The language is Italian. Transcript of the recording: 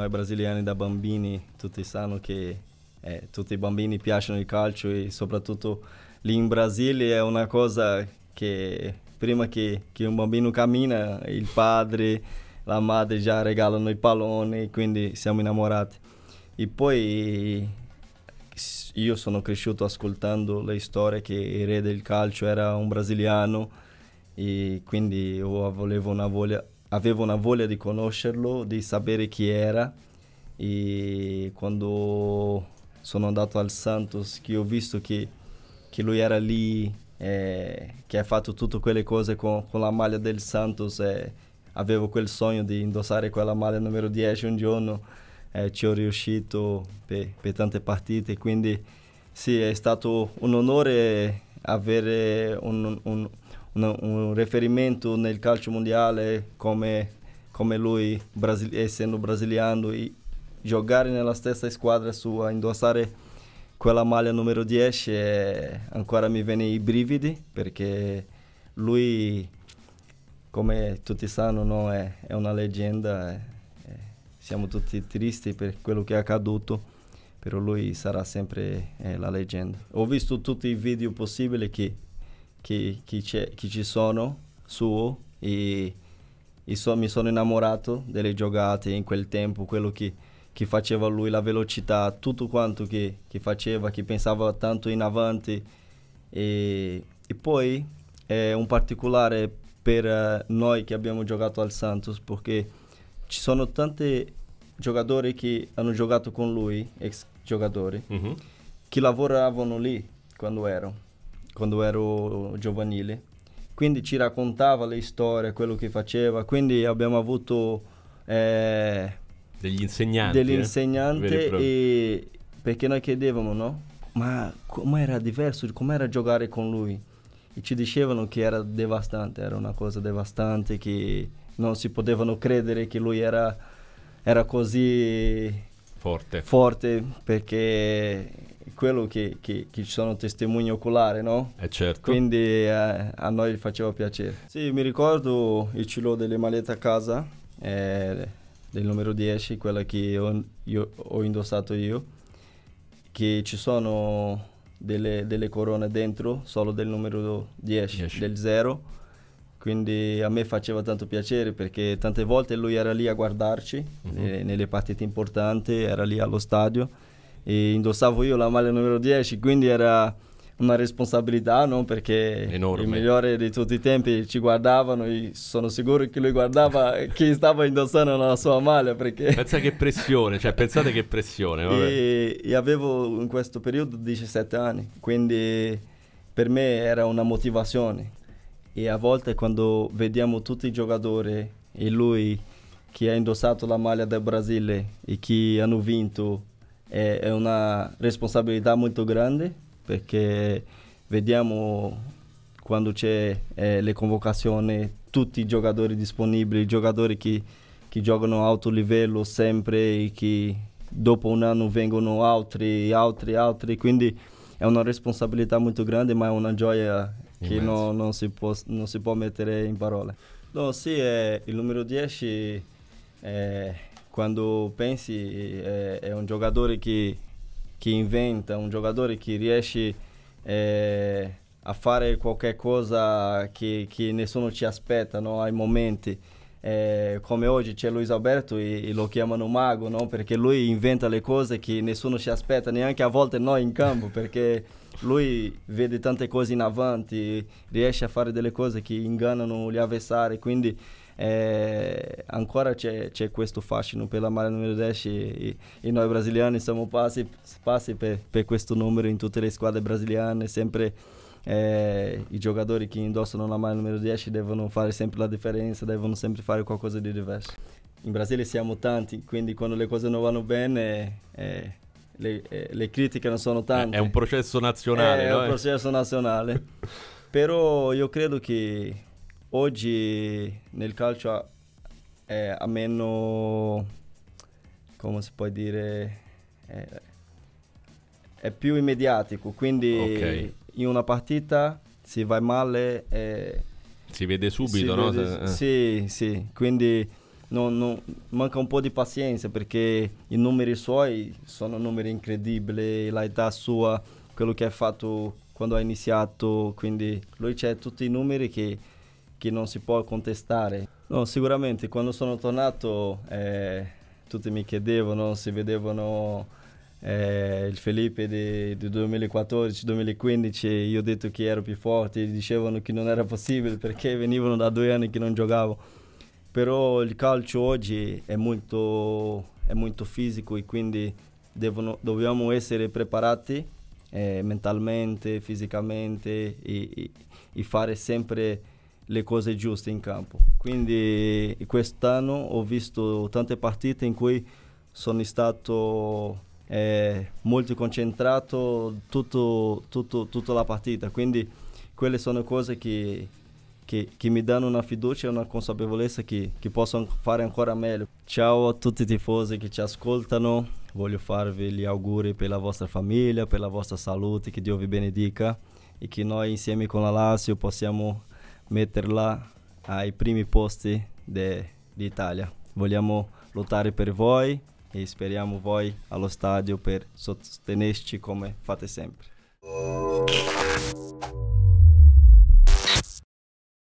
noi brasiliani da bambini tutti sanno che eh, tutti i bambini piacciono il calcio e soprattutto lì in Brasile è una cosa che prima che, che un bambino cammina il padre, la madre già regalano i palloni, quindi siamo innamorati. E poi io sono cresciuto ascoltando le storie che il re del calcio era un brasiliano e quindi io avevo una voglia, avevo una voglia di conoscerlo, di sapere chi era. E quando sono andato al Santos che ho visto che, che lui era lì, eh, che ha fatto tutte quelle cose con, con la maglia del Santos, eh, avevo quel sogno di indossare quella maglia numero 10 un giorno, eh, ci ho riuscito per, per tante partite, quindi sì, è stato un onore avere un, un, un, un riferimento nel calcio mondiale come, come lui, Brasil essendo brasiliano, e giocare nella stessa squadra sua, indossare quella maglia numero 10 e ancora mi viene i brividi perché lui, come tutti sanno, no, è, è, una leggenda, è, è, siamo tutti tristi per quello che è accaduto, però lui sarà sempre eh, la leggenda. Ho visto tutti i video possibili che che, che, che ci sono su e, e so, mi sono innamorato delle giocate in quel tempo, quello che, che faceva lui, la velocità, tutto quanto che, che faceva, che pensava tanto in avanti. E, e poi è un particolare per uh, noi che abbiamo giocato al Santos, perché ci sono tanti giocatori che hanno giocato con lui, ex giocatori, mm-hmm. che lavoravano lì quando ero quando ero giovanile. Quindi ci raccontava le storie, quello che faceva. Quindi abbiamo avuto eh, degli insegnanti. Degli eh? e perché noi chiedevamo, no? Ma come era diverso, come era giocare con lui? E ci dicevano che era devastante, era una cosa devastante, che non si potevano credere che lui era, era così forte. forte perché quello che, che, che, ci sono testimoni oculari, no? Eh certo. Quindi eh, a noi faceva piacere. Sì, mi ricordo il cielo delle malette a casa, eh, del numero 10, quella che ho, io, ho indossato io, che ci sono delle, delle, corone dentro, solo del numero 10, 10. del 0. Quindi a me faceva tanto piacere perché tante volte lui era lì a guardarci uh-huh. eh, nelle partite importanti, era lì allo stadio e indossavo io la maglia numero 10, quindi era una responsabilità, no? perché Enorme. i migliori di tutti i tempi ci guardavano e sono sicuro che lui guardava chi stava indossando la sua maglia. Perché... Pensa che pressione, cioè pensate che pressione. E, e, avevo in questo periodo 17 anni, quindi per me era una motivazione. E a volte quando vediamo tutti i giocatori e lui che ha indossato la maglia del Brasile e che hanno vinto è, è una responsabilità molto grande perché vediamo quando c'è eh, le convocazioni tutti i giocatori disponibili, giocatori che, che giocano a alto livello sempre e che dopo un anno vengono altri, altri, altri, quindi è una responsabilità molto grande ma è una gioia che no, non, si può, non, si può, mettere in parole. No, sì, è, il numero 10 è, quando pensi è, è un giocatore che, che, inventa, un giocatore che riesce eh, a fare qualche cosa che, che, nessuno ci aspetta no? ai momenti. Eh, come oggi c'è Luis Alberto e, e, lo chiamano mago, no? perché lui inventa le cose che nessuno ci aspetta, neanche a volte noi in campo, perché lui vede tante cose in avanti, riesce a fare delle cose che ingannano gli avversari, quindi eh, ancora c'è, c'è, questo fascino per la maglia numero 10 e, e, noi brasiliani siamo passi, passi per, per, questo numero in tutte le squadre brasiliane, sempre eh, i giocatori che indossano la maglia numero 10 devono fare sempre la differenza, devono sempre fare qualcosa di diverso. In Brasile siamo tanti, quindi quando le cose non vanno bene... Eh, le, eh, le, critiche non sono tante. È un processo nazionale. È no? un processo nazionale. Però io credo che oggi nel calcio è a meno, come si può dire, è, è più immediatico, quindi okay. In una partita si va male... si vede subito, si no? Vede, sì, sì, quindi non, non, manca un po' di pazienza perché i numeri suoi sono numeri incredibili, l'età sua, quello che ha fatto quando ha iniziato, quindi lui c'è tutti i numeri che, che non si può contestare. No, sicuramente quando sono tornato eh, tutti mi chiedevano se vedevano eh, il Felipe di, di 2014-2015 io ho detto che ero più forte, dicevano che non era possibile perché venivano da due anni che non giocavo. Però il calcio oggi è molto, è molto fisico e quindi devono, dobbiamo essere preparati eh, mentalmente, fisicamente e, e, e fare sempre le cose giuste in campo. Quindi quest'anno ho visto tante partite in cui sono stato eh, molto concentrato tutto, tutto, tutta la partita, quindi quelle sono cose che, che, che mi danno una fiducia e una consapevolezza che, che posso fare ancora meglio. Ciao a tutti i tifosi che ci ascoltano, voglio farvi gli auguri per la vostra famiglia, per la vostra salute, che Dio vi benedica e che noi insieme con la Lazio possiamo metterla ai primi posti d'Italia. Vogliamo lottare per voi e speriamo voi allo stadio per sostenerci come fate sempre.